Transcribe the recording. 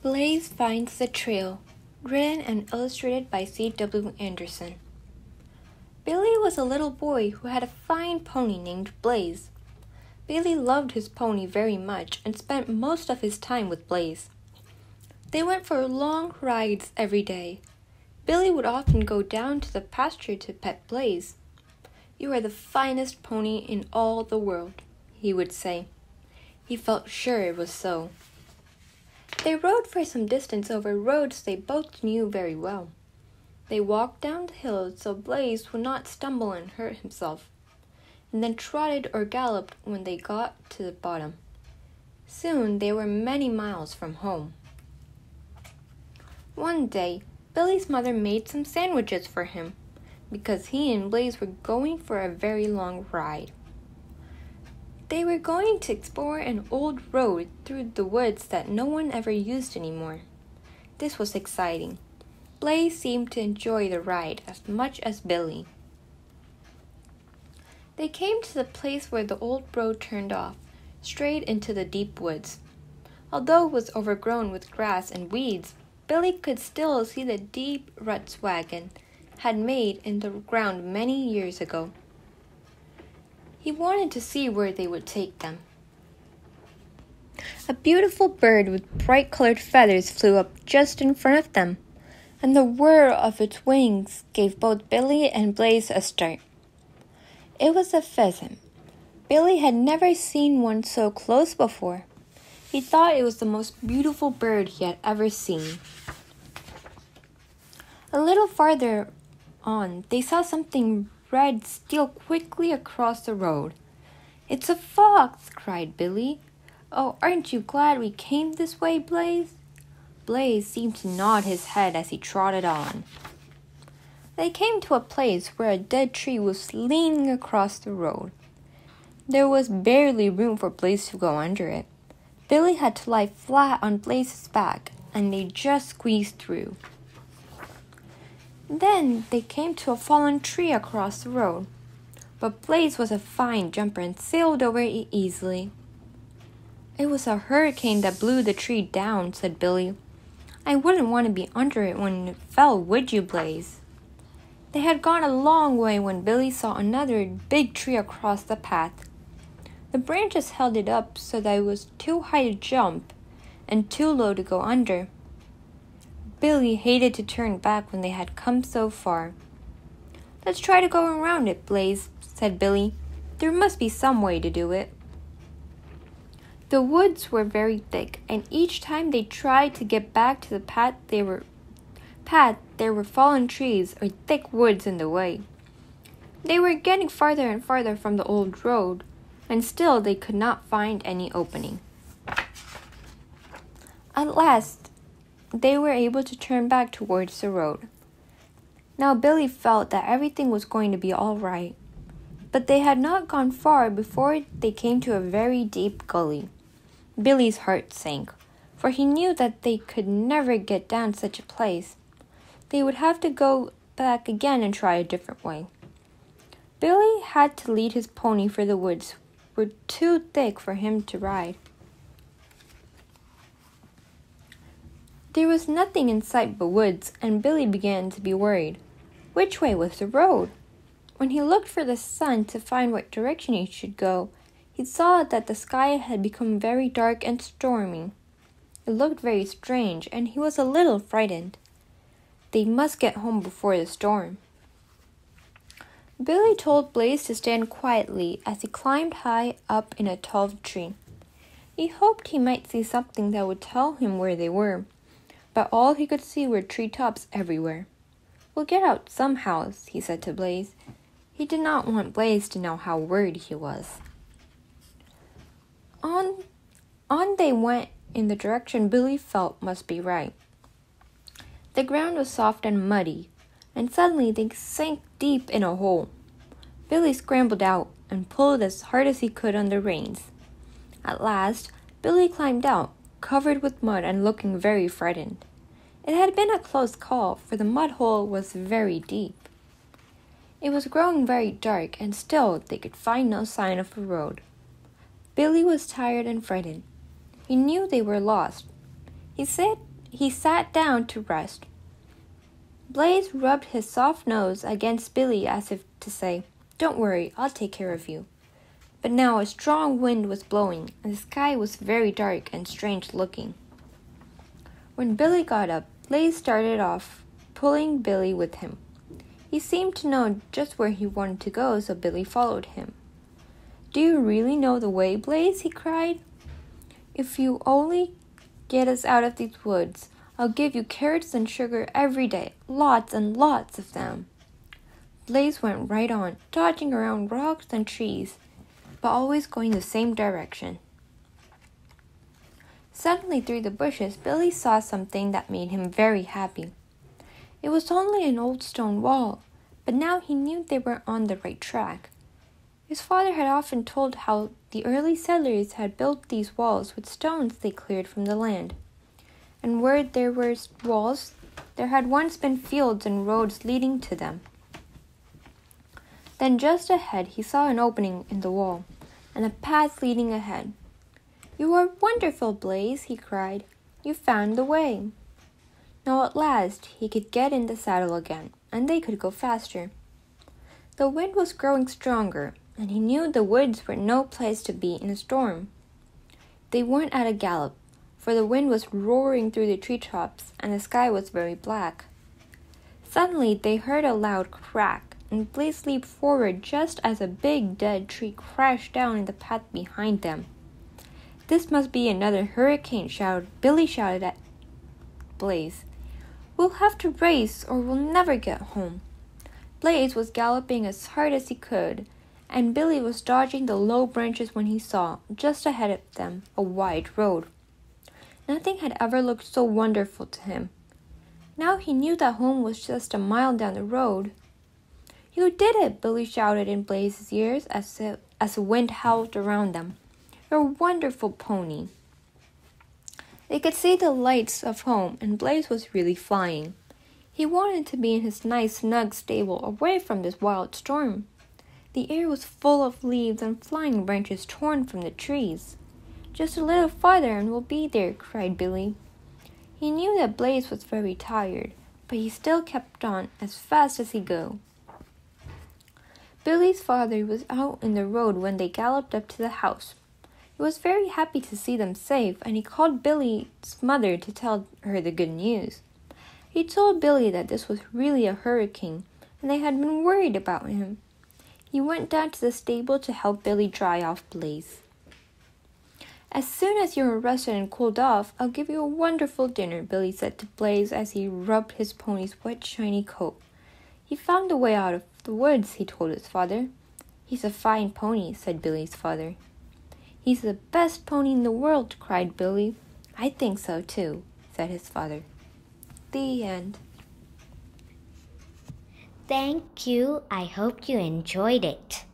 Blaze Finds the Trail, written and illustrated by C.W. Anderson. Billy was a little boy who had a fine pony named Blaze. Billy loved his pony very much and spent most of his time with Blaze. They went for long rides every day. Billy would often go down to the pasture to pet Blaze. You are the finest pony in all the world, he would say. He felt sure it was so. They rode for some distance over roads they both knew very well. They walked down the hill so Blaze would not stumble and hurt himself, and then trotted or galloped when they got to the bottom. Soon they were many miles from home. One day, Billy's mother made some sandwiches for him because he and Blaze were going for a very long ride. They were going to explore an old road through the woods that no one ever used anymore. This was exciting. Blaze seemed to enjoy the ride as much as Billy. They came to the place where the old road turned off, straight into the deep woods. Although it was overgrown with grass and weeds, Billy could still see the deep ruts wagon had made in the ground many years ago. He wanted to see where they would take them. A beautiful bird with bright colored feathers flew up just in front of them, and the whir of its wings gave both Billy and Blaze a start. It was a pheasant. Billy had never seen one so close before. He thought it was the most beautiful bird he had ever seen. A little farther on, they saw something red steal quickly across the road. It's a fox, cried Billy. Oh, aren't you glad we came this way, Blaze? Blaze seemed to nod his head as he trotted on. They came to a place where a dead tree was leaning across the road. There was barely room for Blaze to go under it. Billy had to lie flat on Blaze's back, and they just squeezed through. Then they came to a fallen tree across the road. But Blaze was a fine jumper and sailed over it easily. It was a hurricane that blew the tree down, said Billy. I wouldn't want to be under it when it fell, would you, Blaze? They had gone a long way when Billy saw another big tree across the path. The branches held it up so that it was too high to jump and too low to go under. Billy hated to turn back when they had come so far. Let's try to go around it, Blaze, said Billy. There must be some way to do it. The woods were very thick, and each time they tried to get back to the path they were path there were fallen trees or thick woods in the way. They were getting farther and farther from the old road, and still they could not find any opening. At last they were able to turn back towards the road. Now Billy felt that everything was going to be all right. But they had not gone far before they came to a very deep gully. Billy's heart sank, for he knew that they could never get down such a place. They would have to go back again and try a different way. Billy had to lead his pony for the woods were too thick for him to ride. There was nothing in sight but woods, and Billy began to be worried. Which way was the road? When he looked for the sun to find what direction he should go, he saw that the sky had become very dark and stormy. It looked very strange, and he was a little frightened. They must get home before the storm. Billy told Blaze to stand quietly as he climbed high up in a tall tree. He hoped he might see something that would tell him where they were but all he could see were tree tops everywhere. We'll get out somehow, he said to Blaze. He did not want Blaze to know how worried he was. On, on they went in the direction Billy felt must be right. The ground was soft and muddy, and suddenly they sank deep in a hole. Billy scrambled out and pulled as hard as he could on the reins. At last, Billy climbed out, covered with mud and looking very frightened. It had been a close call, for the mud hole was very deep. It was growing very dark, and still they could find no sign of a road. Billy was tired and frightened. He knew they were lost. He sat he sat down to rest. Blaze rubbed his soft nose against Billy as if to say, Don't worry, I'll take care of you. But now a strong wind was blowing, and the sky was very dark and strange looking. When Billy got up, Blaze started off, pulling Billy with him. He seemed to know just where he wanted to go, so Billy followed him. Do you really know the way, Blaze? he cried. If you only get us out of these woods, I'll give you carrots and sugar every day, lots and lots of them. Blaze went right on, dodging around rocks and trees, but always going the same direction. Suddenly, through the bushes, Billy saw something that made him very happy. It was only an old stone wall, but now he knew they were on the right track. His father had often told how the early settlers had built these walls with stones they cleared from the land. And where there were walls, there had once been fields and roads leading to them. Then just ahead he saw an opening in the wall and a path leading ahead. You are wonderful, Blaze, he cried. You found the way. Now at last he could get in the saddle again, and they could go faster. The wind was growing stronger, and he knew the woods were no place to be in a storm. They went at a gallop, for the wind was roaring through the tree tops, and the sky was very black. Suddenly they heard a loud crack, and Blaze leaped forward just as a big dead tree crashed down in the path behind them. This must be another hurricane, shouted Billy shouted at Blaze. We'll have to race or we'll never get home. Blaze was galloping as hard as he could, and Billy was dodging the low branches when he saw, just ahead of them, a wide road. Nothing had ever looked so wonderful to him. Now he knew that home was just a mile down the road. You did it! Billy shouted in Blaze's ears as, as the wind howled around them. You're a wonderful pony. They could see the lights of home, and Blaze was really flying. He wanted to be in his nice, snug stable away from this wild storm. The air was full of leaves and flying branches torn from the trees. Just a little farther and we'll be there, cried Billy. He knew that Blaze was very tired, but he still kept on as fast as he could go. Billy's father was out in the road when they galloped up to the house. He was very happy to see them safe, and he called Billy's mother to tell her the good news. He told Billy that this was really a hurricane, and they had been worried about him. He went down to the stable to help Billy dry off Blaze. As soon as you're rested and cooled off, I'll give you a wonderful dinner, Billy said to Blaze as he rubbed his pony's wet, shiny coat. He found a way out of the woods, he told his father. He's a fine pony, said Billy's father. He's the best pony in the world, cried Billy. I think so too, said his father. The end. Thank you. I hope you enjoyed it.